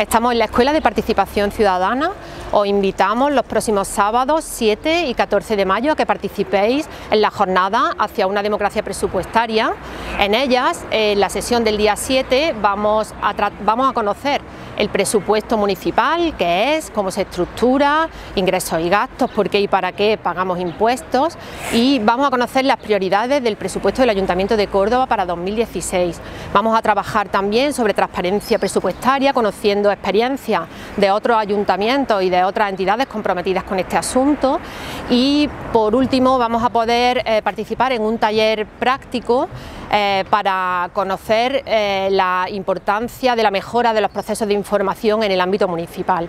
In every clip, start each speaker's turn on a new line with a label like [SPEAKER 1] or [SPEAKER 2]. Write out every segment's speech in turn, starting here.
[SPEAKER 1] Estamos en la Escuela de Participación Ciudadana. Os invitamos los próximos sábados 7 y 14 de mayo a que participéis en la jornada hacia una democracia presupuestaria. En ellas, en la sesión del día 7, vamos a, conocer el presupuesto municipal, qué es, cómo se estructura, ingresos y gastos, por qué y para qué pagamos impuestos y vamos a conocer las prioridades del presupuesto del Ayuntamiento de Córdoba para 2016. Vamos a trabajar también sobre transparencia presupuestaria, conociendo experiencias de otros ayuntamientos y de otras entidades comprometidas con este asunto y por último vamos a poder eh, participar en un taller práctico eh, para conocer eh, la importancia de la mejora de los procesos de información en el ámbito municipal.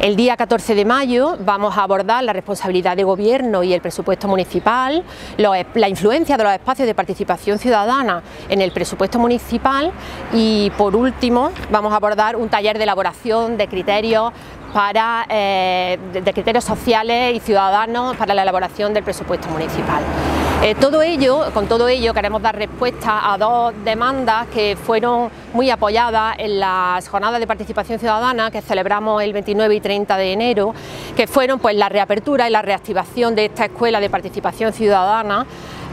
[SPEAKER 1] El día 14 de mayo vamos a abordar la responsabilidad de gobierno y el presupuesto municipal, la influencia de los espacios de participación ciudadana en el presupuesto y por último vamos a abordar un taller de elaboración de criterios para, eh, de criterios sociales y ciudadanos para la elaboración del presupuesto municipal. Eh, todo ello, con todo ello queremos dar respuesta a dos demandas que fueron muy apoyadas en las jornadas de participación ciudadana que celebramos el 29 y 30 de enero, que fueron pues la reapertura y la reactivación de esta escuela de participación ciudadana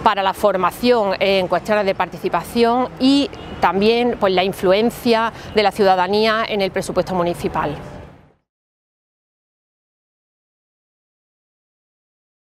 [SPEAKER 1] para la formación en cuestiones de participación y también pues, la influencia de la ciudadanía en el presupuesto municipal.